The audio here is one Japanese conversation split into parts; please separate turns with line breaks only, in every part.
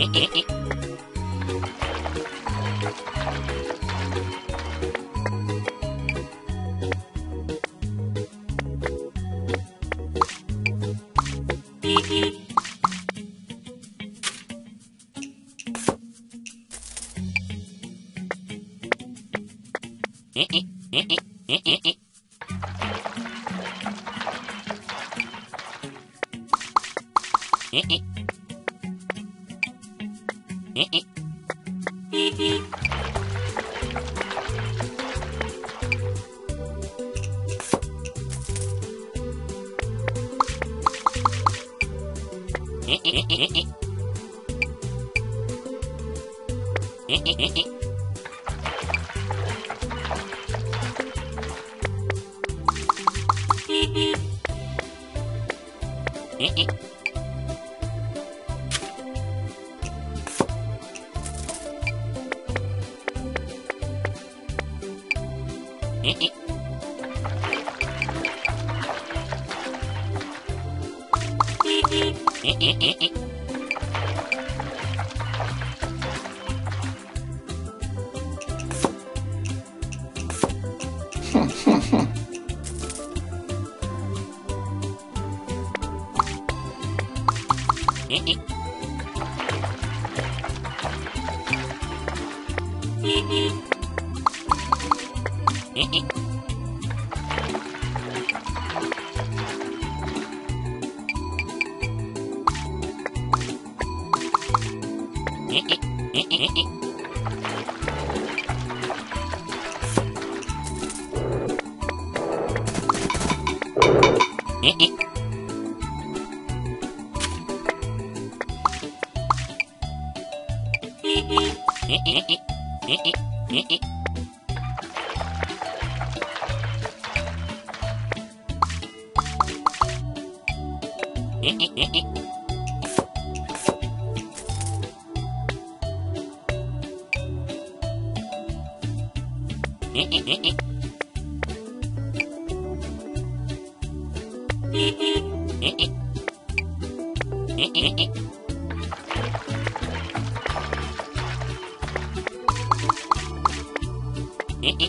ええ。えええええええええええふんええええ。えっ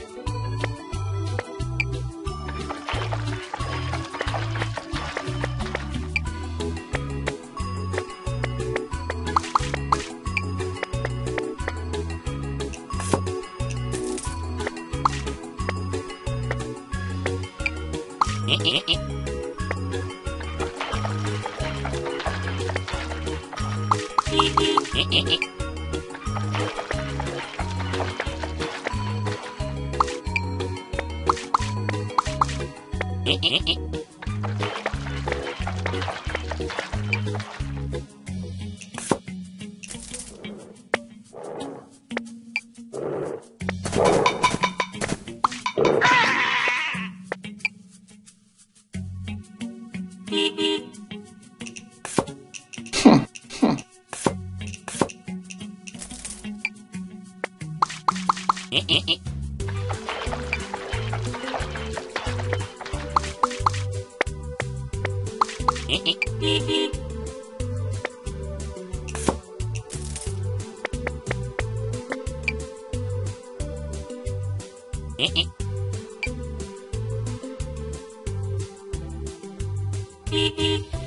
えええええ。Eek, eek,